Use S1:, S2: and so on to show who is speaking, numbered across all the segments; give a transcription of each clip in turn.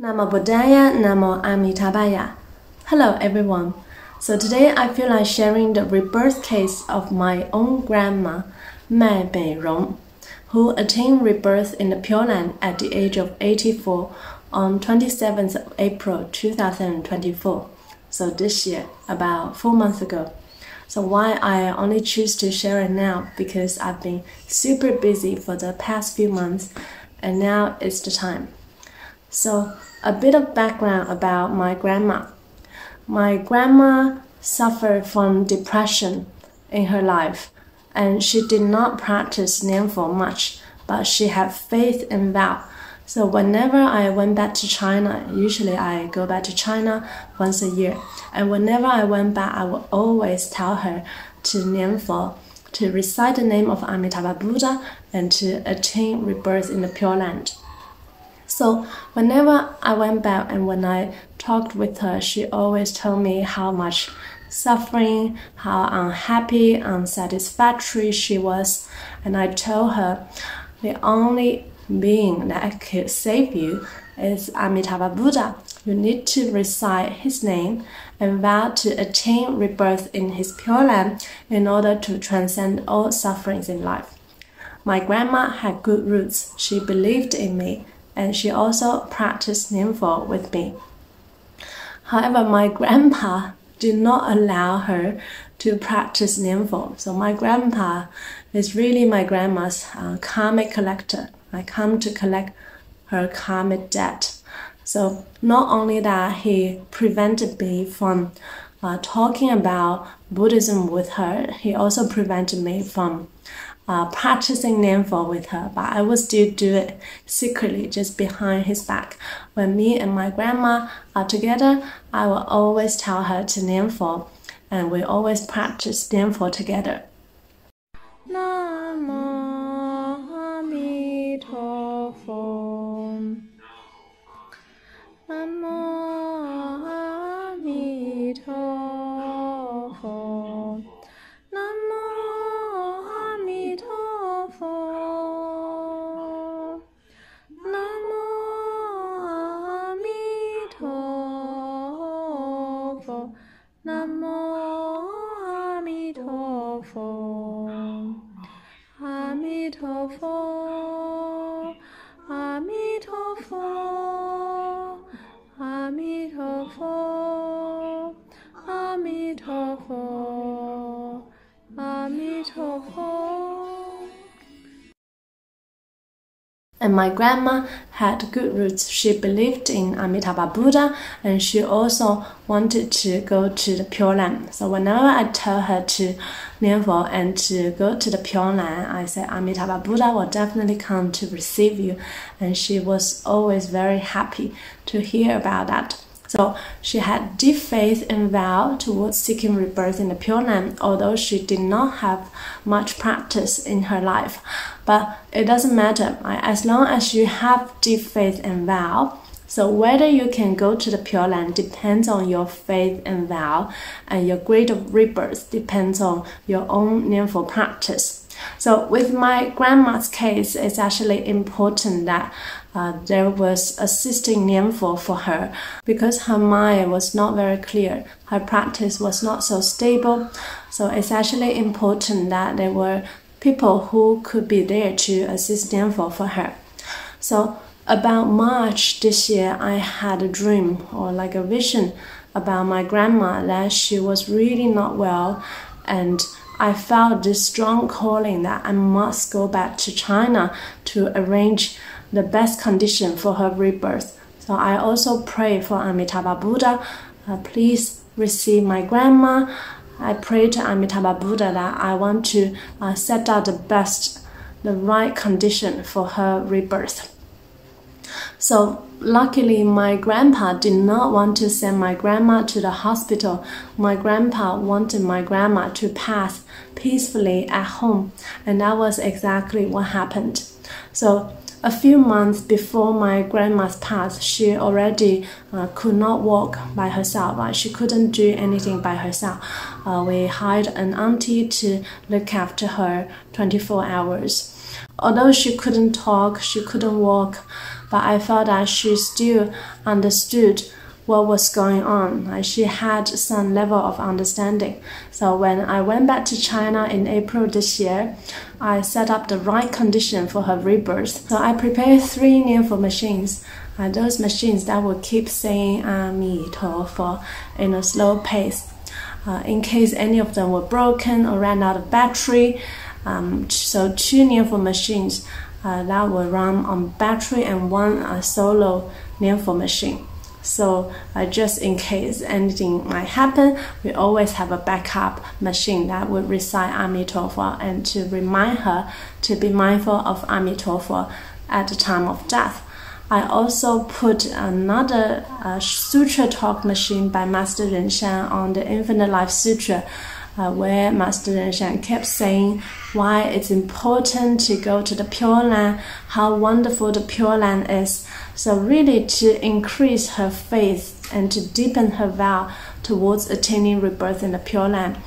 S1: Namo Buddhaya, Namo Amitabhaya. Hello everyone. So today I feel like sharing the rebirth case of my own grandma, Mai Meirong, who attained rebirth in the Pure Land at the age of 84 on 27th of April 2024. So this year, about four months ago. So why I only choose to share it now because I've been super busy for the past few months and now it's the time. So a bit of background about my grandma. My grandma suffered from depression in her life and she did not practice Nianfo much, but she had faith and vow so whenever I went back to China, usually I go back to China once a year. And whenever I went back, I would always tell her to Nianfo, to recite the name of Amitabha Buddha and to attain rebirth in the Pure Land. So whenever I went back and when I talked with her, she always told me how much suffering, how unhappy, unsatisfactory she was. And I told her the only being that could save you is Amitabha Buddha. You need to recite his name and vow to attain rebirth in his pure land in order to transcend all sufferings in life. My grandma had good roots. She believed in me and she also practiced Nianfo with me. However, my grandpa did not allow her to practice Nianfo. So my grandpa is really my grandma's uh, karmic collector. I come to collect her karmic debt. So not only that, he prevented me from uh, talking about Buddhism with her, he also prevented me from uh, practicing Nianfo with her, but I would still do it secretly, just behind his back. When me and my grandma are together, I will always tell her to Nianfo, and we always practice Nianfo together. And my grandma had good roots. She believed in Amitabha Buddha and she also wanted to go to the Pure Land. So whenever I tell her to Nianfo and to go to the Pure Land, I say Amitabha Buddha will definitely come to receive you. And she was always very happy to hear about that. So she had deep faith and vow towards seeking rebirth in the Pure Land, although she did not have much practice in her life. But it doesn't matter, as long as you have deep faith and vow. So whether you can go to the Pure Land depends on your faith and vow, and your grade of rebirth depends on your own Nianfo practice. So with my grandma's case, it's actually important that uh, there was assisting Nianfo for her because her mind was not very clear. Her practice was not so stable. So it's actually important that there were people who could be there to assist Nianfo for her. So about March this year, I had a dream or like a vision about my grandma that she was really not well and I felt this strong calling that I must go back to China to arrange the best condition for her rebirth. So I also pray for Amitabha Buddha. Uh, please receive my grandma. I pray to Amitabha Buddha that I want to uh, set out the best, the right condition for her rebirth. So luckily, my grandpa did not want to send my grandma to the hospital. My grandpa wanted my grandma to pass peacefully at home, and that was exactly what happened. So a few months before my grandma's pass, she already uh, could not walk by herself. Right? She couldn't do anything by herself. Uh, we hired an auntie to look after her 24 hours. Although she couldn't talk, she couldn't walk, but I felt that she still understood what was going on. She had some level of understanding. So when I went back to China in April this year, I set up the right condition for her rebirth. So I prepared three Nianfo machines. Those machines that will keep saying Ami for in a slow pace. Uh, in case any of them were broken or ran out of battery. Um, so two Nianfo machines uh, that will run on battery and one uh, solo Nianfo machine. So uh, just in case anything might happen, we always have a backup machine that would recite Amitabha and to remind her to be mindful of Amitabha at the time of death. I also put another uh, Sutra Talk machine by Master Renshan on the Infinite Life Sutra uh, where Master Renshan kept saying why it's important to go to the Pure Land, how wonderful the Pure Land is. So, really, to increase her faith and to deepen her vow towards attaining rebirth in the Pure Land.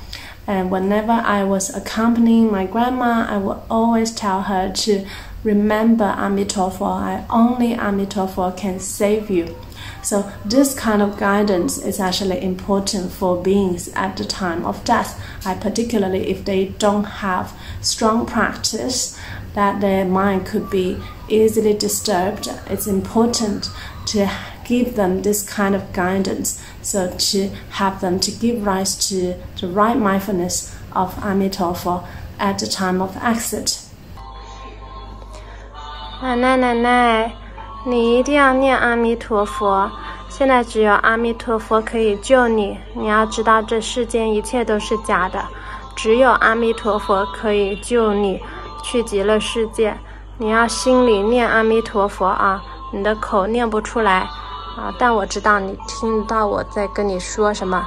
S1: And whenever I was accompanying my grandma, I would always tell her to remember Amitabha. I only Amitabha can save you. So this kind of guidance is actually important for beings at the time of death, uh, particularly if they don't have strong practice that their mind could be easily disturbed. It's important to give them this kind of guidance, so to have them to give rise to the right mindfulness of Amitabha at the time of exit.
S2: 奶奶，奶奶。 你一定要念阿弥陀佛，现在只有阿弥陀佛可以救你。你要知道，这世间一切都是假的，只有阿弥陀佛可以救你去极乐世界。你要心里念阿弥陀佛啊，你的口念不出来啊，但我知道你听到我在跟你说什么，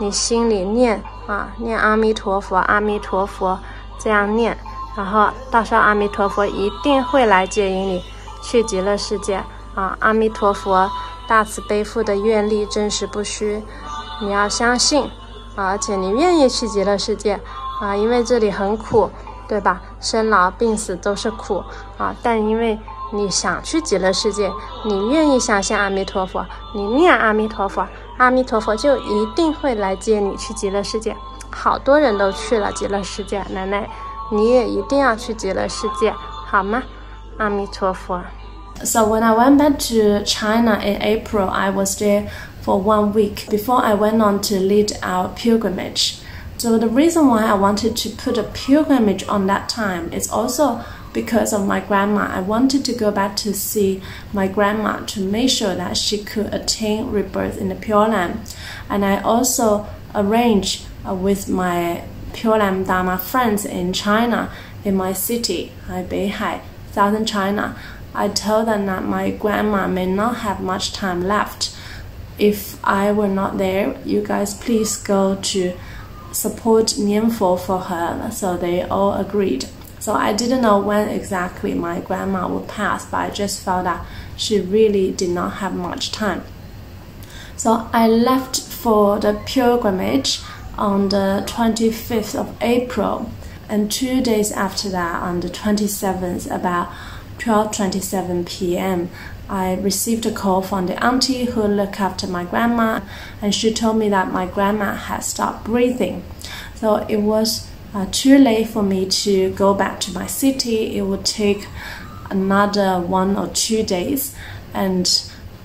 S2: 你心里念啊，念阿弥陀佛，阿弥陀佛，这样念，然后到时候阿弥陀佛一定会来接引你。去极乐世界啊！阿弥陀佛，大慈悲父的愿力真实不虚，你要相信啊！而且你愿意去极乐世界啊，因为这里很苦，对吧？生老病死都是苦啊！但因为你想去极乐世界，你愿意相信阿弥陀佛，你念阿弥陀佛，阿弥陀佛就一定会来接你去极乐世界。好多人都去了极乐世界，奶奶你也一定要去极乐世界，好吗？ami.
S1: So when I went back to China in April, I was there for one week before I went on to lead our pilgrimage. So the reason why I wanted to put a pilgrimage on that time is also because of my grandma. I wanted to go back to see my grandma to make sure that she could attain rebirth in the Pure Land. And I also arranged uh, with my Pure Land Dharma friends in China in my city, uh, Beihai, southern China, I told them that my grandma may not have much time left. If I were not there, you guys please go to support Nianfo for her. So they all agreed. So I didn't know when exactly my grandma would pass, but I just felt that she really did not have much time. So I left for the pilgrimage on the 25th of April, and two days after that, on the 27th, about 12:27 p.m. I received a call from the auntie who looked after my grandma, and she told me that my grandma had stopped breathing. So it was uh, too late for me to go back to my city. It would take another one or two days, and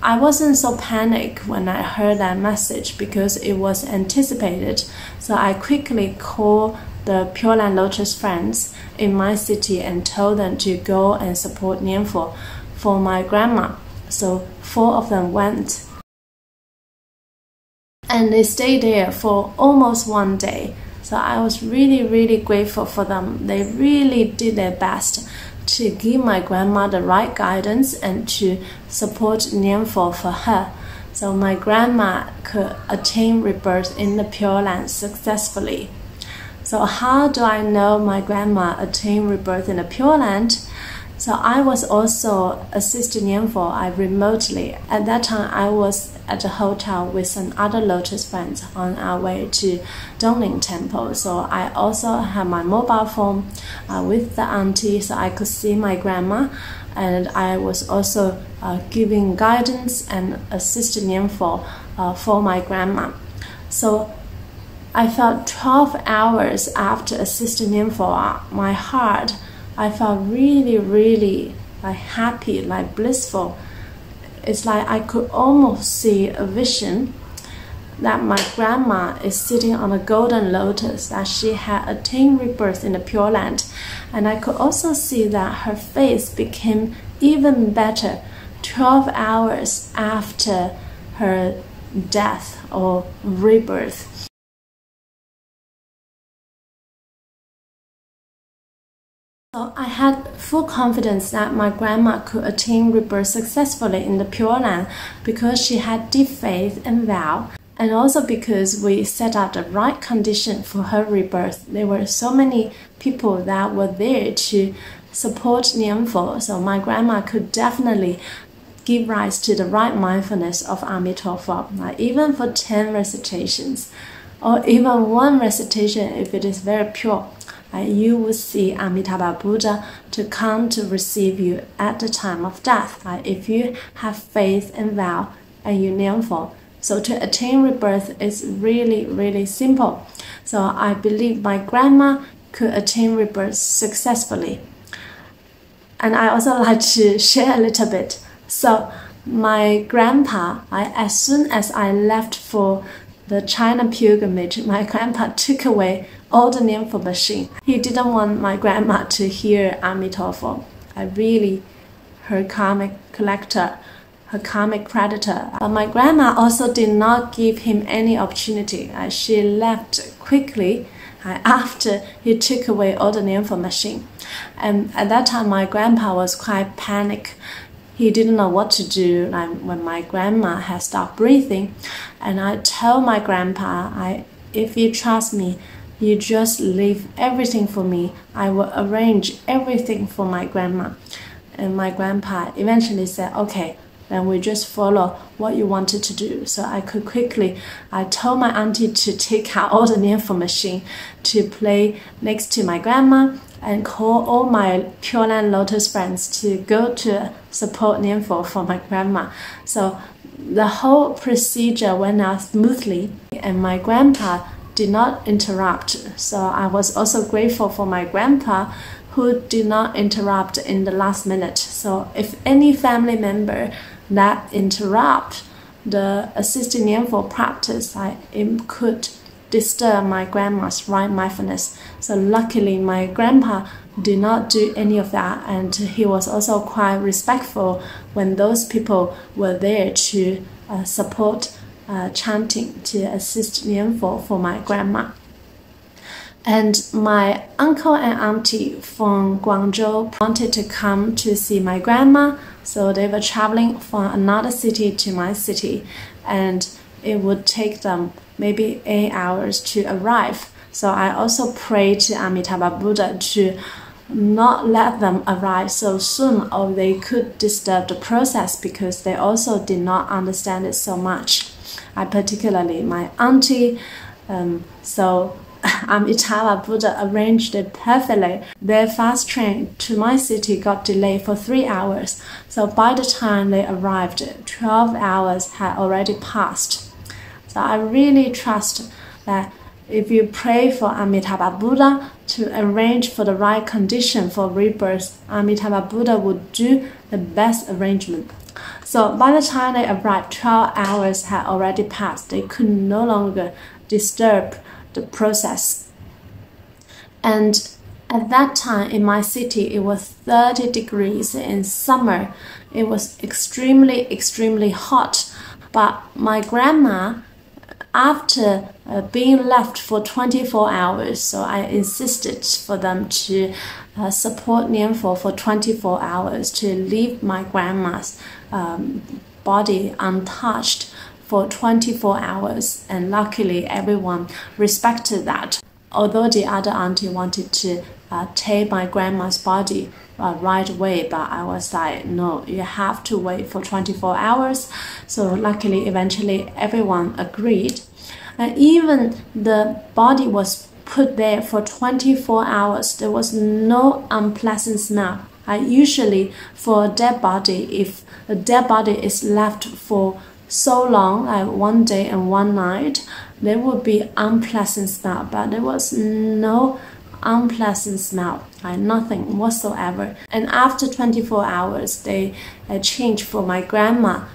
S1: I wasn't so panicked when I heard that message because it was anticipated. So I quickly called the Pure Land Lotus friends in my city and told them to go and support Nianfo for my grandma. So four of them went. And they stayed there for almost one day. So I was really, really grateful for them. They really did their best to give my grandma the right guidance and to support Nianfo for her. So my grandma could attain rebirth in the Pure Land successfully. So how do I know my grandma attained rebirth in the Pure Land? So I was also assisting Nianfo I remotely. At that time, I was at a hotel with some other Lotus friends on our way to Donglin Temple. So I also had my mobile phone uh, with the auntie, so I could see my grandma and I was also uh, giving guidance and assisting Nianfo uh, for my grandma. So I felt 12 hours after assisting Nianfo, uh, my heart, I felt really, really like happy, like blissful. It's like I could almost see a vision that my grandma is sitting on a golden lotus, that she had attained rebirth in the Pure Land. And I could also see that her face became even better 12 hours after her death or rebirth. So I had full confidence that my grandma could attain rebirth successfully in the Pure Land because she had deep faith and vow and also because we set up the right condition for her rebirth. There were so many people that were there to support Nianfo, so my grandma could definitely give rise to the right mindfulness of Amitabha, like even for 10 recitations, or even one recitation if it is very pure. Like you will see Amitabha Buddha to come to receive you at the time of death. Like if you have faith and vow and you Nianfo, so to attain rebirth is really, really simple. So I believe my grandma could attain rebirth successfully. And I also like to share a little bit. So my grandpa, I, as soon as I left for the China pilgrimage, my grandpa took away all the Nianfo machine. He didn't want my grandma to hear Amitabha. I really, her karmic collector, her karmic creditor. But my grandma also did not give him any opportunity. Uh, she left quickly uh, after he took away all the Nianfo machine. And at that time, my grandpa was quite panicked. He didn't know what to do like, when my grandma had stopped breathing. And I told my grandpa, I, if you trust me, you just leave everything for me. I will arrange everything for my grandma. And my grandpa eventually said, okay, then we just follow what you wanted to do. So I could quickly, I told my auntie to take out all the Nianfo machine to play next to my grandma and call all my Pure Land Lotus friends to go to support Nianfo for my grandma. So the whole procedure went out smoothly and my grandpa did not interrupt. So I was also grateful for my grandpa who did not interrupt in the last minute. So if any family member that interrupt the assisted Nianfo practice, I, could disturb my grandma's right mindfulness. So luckily, my grandpa did not do any of that, and he was also quite respectful when those people were there to uh, support uh, chanting to assist Nianfo for my grandma. And my uncle and auntie from Guangzhou wanted to come to see my grandma, so they were traveling from another city to my city, and it would take them maybe eight hours to arrive. So I also prayed to Amitabha Buddha to not let them arrive so soon or they could disturb the process because they also did not understand it so much. I particularly my auntie, um, so Amitabha Buddha arranged it perfectly. Their fast train to my city got delayed for three hours, so by the time they arrived, 12 hours had already passed. So I really trust that if you pray for Amitabha Buddha to arrange for the right condition for rebirth, Amitabha Buddha would do the best arrangement. So by the time they arrived, 12 hours had already passed. They could no longer disturb the process. And at that time in my city, it was 30 degrees in summer. It was extremely, extremely hot. But my grandma, after uh, being left for 24 hours, so I insisted for them to uh, support Nianfo for 24 hours to leave my grandma's um, body untouched for 24 hours, and luckily everyone respected that. Although the other auntie wanted to uh, take my grandma's body uh, right away, but I was like, no, you have to wait for 24 hours. So luckily, eventually everyone agreed. And even the body was put there for 24 hours. There was no unpleasant smell. I usually for a dead body, if a dead body is left for so long, like one day and one night, there would be unpleasant smell, but there was no unpleasant smell, like nothing whatsoever. And after 24 hours, they uh, changed for my grandma,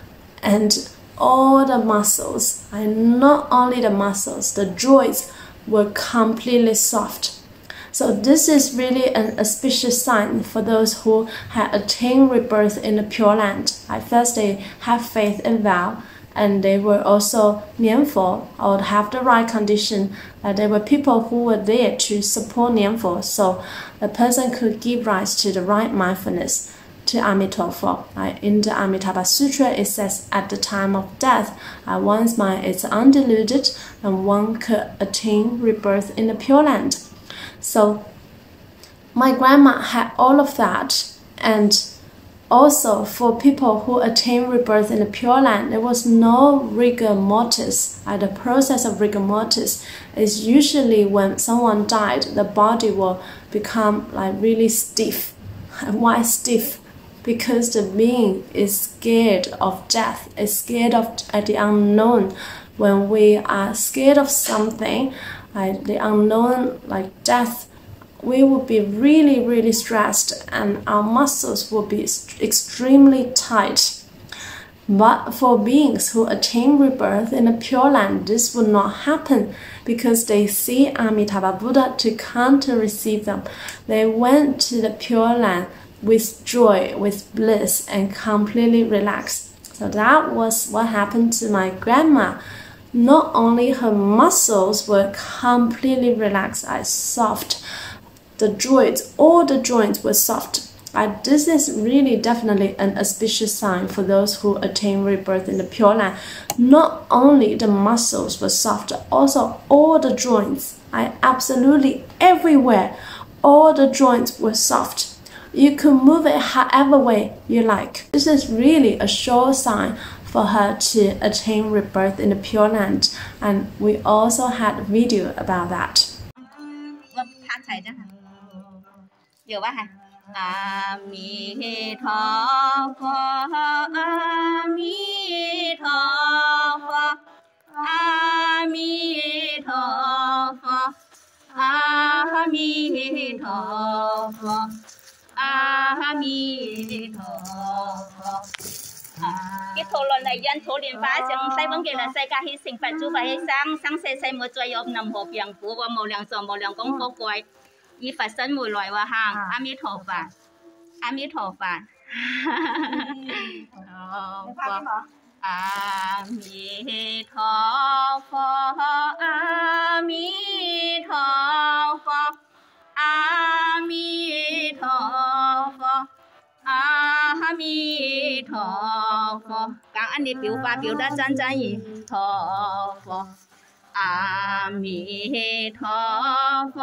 S1: and all the muscles, and not only the muscles, the joints were completely soft. So this is really an auspicious sign for those who had attained rebirth in the Pure Land. At first, they have faith and vow, and they were also nianfo or have the right condition. Uh, there were people who were there to support nianfo, so the person could give rise to the right mindfulness to Amitabha. Uh, in the Amitabha Sutra, it says at the time of death, uh, one's mind is undiluted and one could attain rebirth in the Pure Land. So my grandma had all of that and also for people who attain rebirth in the Pure Land, there was no rigor mortis. Uh, the process of rigor mortis is usually when someone died, the body will become like really stiff. Why stiff? Because the being is scared of death, is scared of uh, the unknown. When we are scared of something, like the unknown, like death, we would be really, really stressed and our muscles would be extremely tight. But for beings who attain rebirth in the Pure Land, this would not happen because they see Amitabha Buddha to come to receive them. They went to the Pure Land with joy, with bliss, and completely relaxed. So that was what happened to my grandma not only her muscles were completely relaxed and soft, the joints, all the joints were soft. And this is really definitely an auspicious sign for those who attain rebirth in the Pure Land. Not only the muscles were soft, also all the joints, I absolutely everywhere, all the joints were soft. You could move it however way you like. This is really a sure sign for her to attain rebirth in the Pure Land, and we also had a video about that.
S3: được bác hả a mi tho pho, a mi tho pho, a mi tho pho, a mi tho pho, a mi tho pho. À. Cái thổ luận này dân thổ liên phá chẳng say vấn đề là say cả hy sinh phải chú phải hy sinh sáng say say mới chơi ông nằm hộp dạng phú và lượng sò màu lượng công phố quay 以佛身回來話行，阿彌陀佛，阿彌陀佛，好佛，阿彌陀佛，阿彌陀佛，阿彌陀佛，阿彌陀佛，感恩你表法表得真真如陀佛，阿彌陀佛。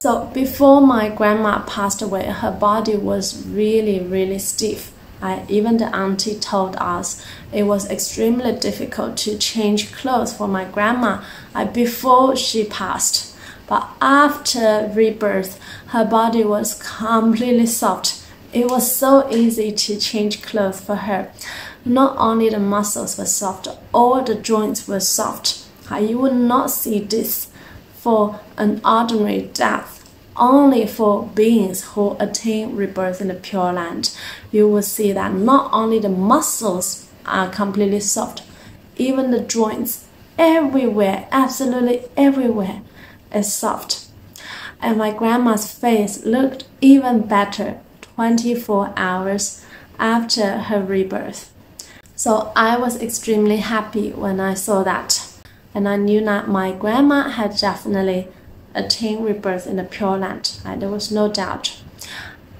S1: So before my grandma passed away, her body was really, really stiff. I, even the auntie told us it was extremely difficult to change clothes for my grandma I, before she passed. But after rebirth, her body was completely soft. It was so easy to change clothes for her. Not only the muscles were soft, all the joints were soft. You would not see this for an ordinary death. Only for beings who attain rebirth in the Pure Land, you will see that not only the muscles are completely soft, even the joints everywhere, absolutely everywhere, is soft. And my grandma's face looked even better 24 hours after her rebirth. So I was extremely happy when I saw that. And I knew that my grandma had definitely attained rebirth in the Pure Land. Right? There was no doubt.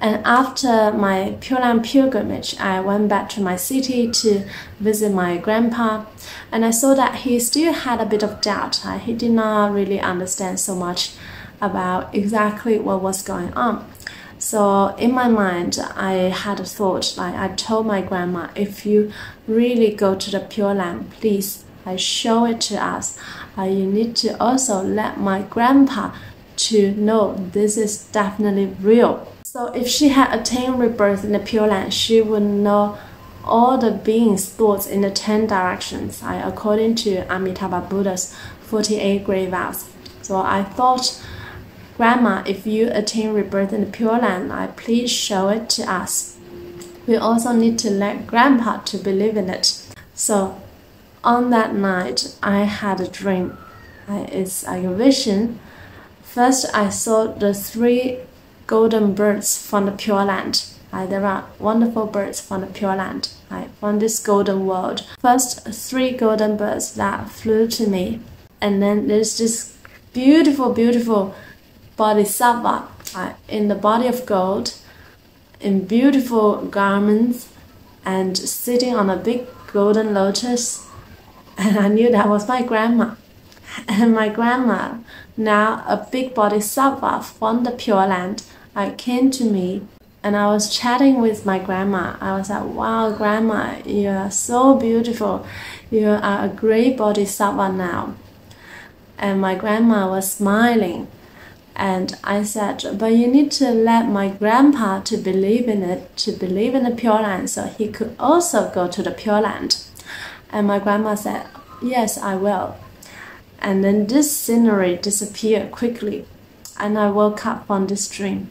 S1: And after my Pure Land pilgrimage, I went back to my city to visit my grandpa. And I saw that he still had a bit of doubt. Right? He did not really understand so much about exactly what was going on. So in my mind, I had a thought like I told my grandma, if you really go to the Pure Land, please I show it to us. Uh, you need to also let my grandpa to know this is definitely real. So if she had attained rebirth in the Pure Land, she would know all the beings' thoughts in the ten directions, according to Amitabha Buddha's 48 great vows. So I thought Grandma, if you attain rebirth in the Pure Land, I please show it to us. We also need to let Grandpa to believe in it. So, on that night, I had a dream. It's like a vision. First, I saw the three golden birds from the Pure Land. there are wonderful birds from the Pure Land, from this golden world. First, three golden birds that flew to me, and then there's this beautiful, beautiful bodhisattva uh, in the body of gold, in beautiful garments, and sitting on a big golden lotus. And I knew that was my grandma. And my grandma, now a big bodhisattva from the Pure Land, I came to me and I was chatting with my grandma. I was like, wow, grandma, you are so beautiful. You are a great bodhisattva now. And my grandma was smiling and I said, but you need to let my grandpa to believe in it, to believe in the Pure Land, so he could also go to the Pure Land. And my grandma said, yes, I will. And then this scenery disappeared quickly, and I woke up from this dream.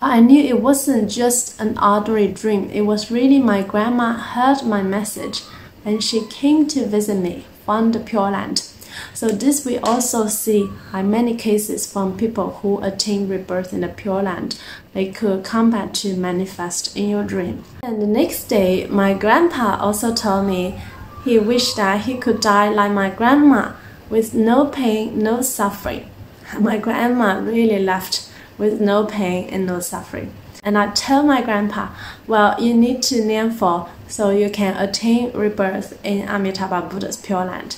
S1: I knew it wasn't just an ordinary dream. It was really my grandma heard my message, and she came to visit me from the Pure Land. So this we also see in many cases from people who attain rebirth in the Pure Land. They uh, could come back to manifest in your dream. And the next day, my grandpa also told me he wished that he could die like my grandma with no pain, no suffering. My grandma really left with no pain and no suffering. And I tell my grandpa, well, you need to Nianfo so you can attain rebirth in Amitabha Buddha's Pure Land.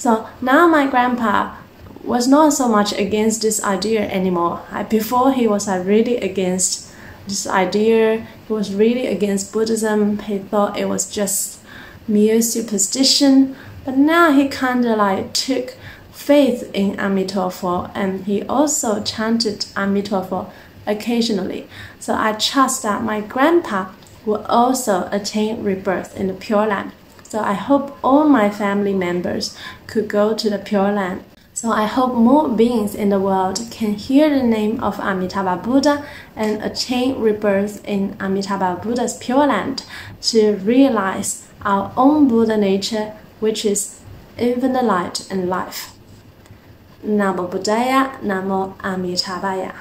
S1: So now my grandpa was not so much against this idea anymore. Before he was uh, really against this idea. He was really against Buddhism. He thought it was just mere superstition. But now he kind of like took faith in Amitofo and he also chanted Amitofo occasionally. So I trust that my grandpa will also attain rebirth in the Pure Land. So I hope all my family members could go to the Pure Land. So I hope more beings in the world can hear the name of Amitabha Buddha and attain rebirth in Amitabha Buddha's Pure Land to realize our own Buddha nature, which is infinite light and life. Namo Buddhaya, Namo Amitabhaya.